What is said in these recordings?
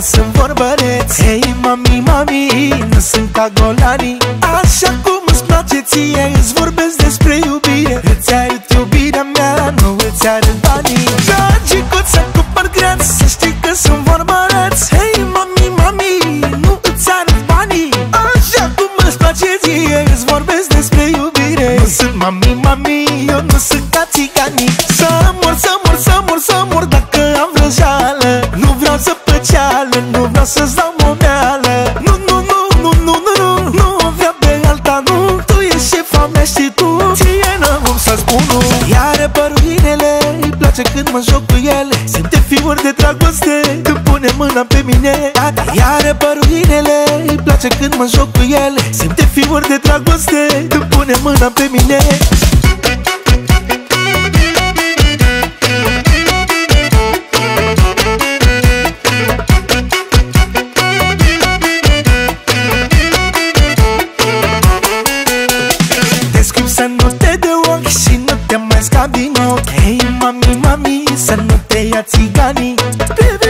sunt vorbăreți Hei, mami, mami, nu sunt ca golanii. Așa cum îți place ție, îți vorbesc despre iubire. Îți arăt iubirea mea, nu îți arăt banii. Dragi, coța cu păr greați, să știi că sunt vorbăreți Hei, mami, mami, nu îți arăt banii. Așa cum îți place ție, îți vorbesc despre iubire. Nu sunt mami, mami, eu nu sunt ca țiganii. Să mor, să mor, să mor, să mor place când mă joc cu ele. Sunt fiuri de dragoste când pune mâna pe mine. Iară păruinele, îi place când mă joc cu ele. Sunt fiuri de dragoste când pune mâna pe mine scap din ochi. Hei, mami, mami, să nu te ia țiganii. Privirea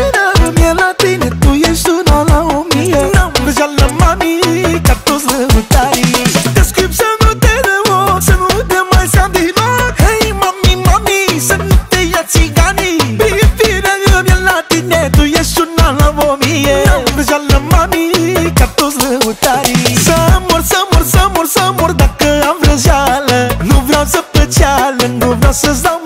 glasses on